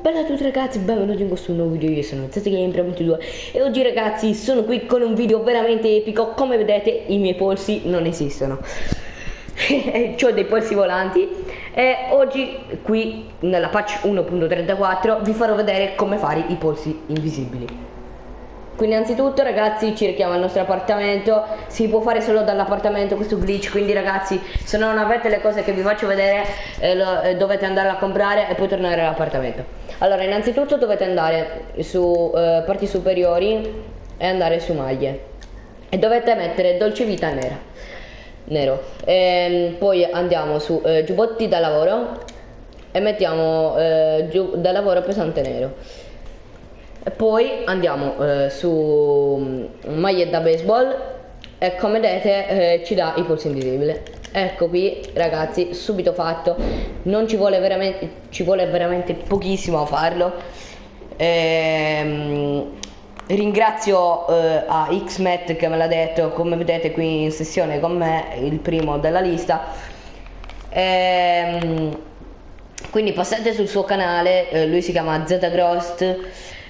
Bella a tutti ragazzi, benvenuti in questo nuovo video, io sono Tete Game 3.2 e oggi ragazzi sono qui con un video veramente epico, come vedete i miei polsi non esistono. Ho dei polsi volanti. E oggi qui nella patch 1.34 vi farò vedere come fare i polsi invisibili quindi innanzitutto ragazzi ci richiamo al nostro appartamento. Si può fare solo dall'appartamento questo glitch Quindi ragazzi se non avete le cose che vi faccio vedere eh, lo, eh, Dovete andare a comprare e poi tornare all'appartamento. Allora innanzitutto dovete andare su eh, parti superiori E andare su maglie. E dovete mettere dolce vita nera Nero. E, ehm, Poi andiamo su eh, giubbotti da lavoro E mettiamo eh, da lavoro pesante nero poi andiamo eh, su mm, maglie da baseball e come vedete eh, ci dà i polsi invisibili. Ecco qui ragazzi subito fatto. Non ci vuole veramente ci vuole veramente pochissimo a farlo. Ehm, ringrazio eh, a xmet che me l'ha detto come vedete qui in sessione con me il primo della lista. Ehm, quindi passate sul suo canale eh, lui si chiama Zgrost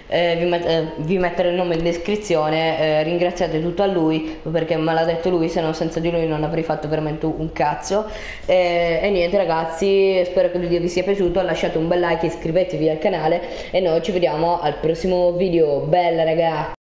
eh, vi, met eh, vi, metterò il nome in descrizione, eh, ringraziate tutto a lui perché me l'ha detto lui, se no senza di lui non avrei fatto veramente un cazzo. Eh, e niente ragazzi, spero che il video vi sia piaciuto, lasciate un bel like, iscrivetevi al canale e noi ci vediamo al prossimo video. Bella ragazzi!